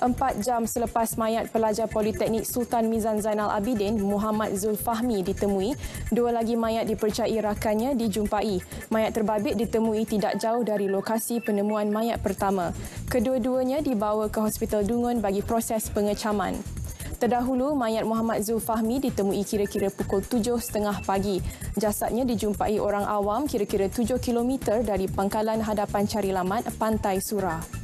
Empat jam selepas mayat pelajar Politeknik Sultan Mizan Zainal Abidin, Muhammad Zulfahmi ditemui, dua lagi mayat dipercayai rakannya dijumpai. Mayat terbabit ditemui tidak jauh dari lokasi penemuan mayat pertama. Kedua-duanya dibawa ke Hospital Dungun bagi proses pengecaman. Terdahulu, mayat Muhammad Zulfahmi ditemui kira-kira pukul 7.30 pagi. Jasadnya dijumpai orang awam kira-kira 7 km dari pangkalan hadapan Carilamat, Pantai Surah.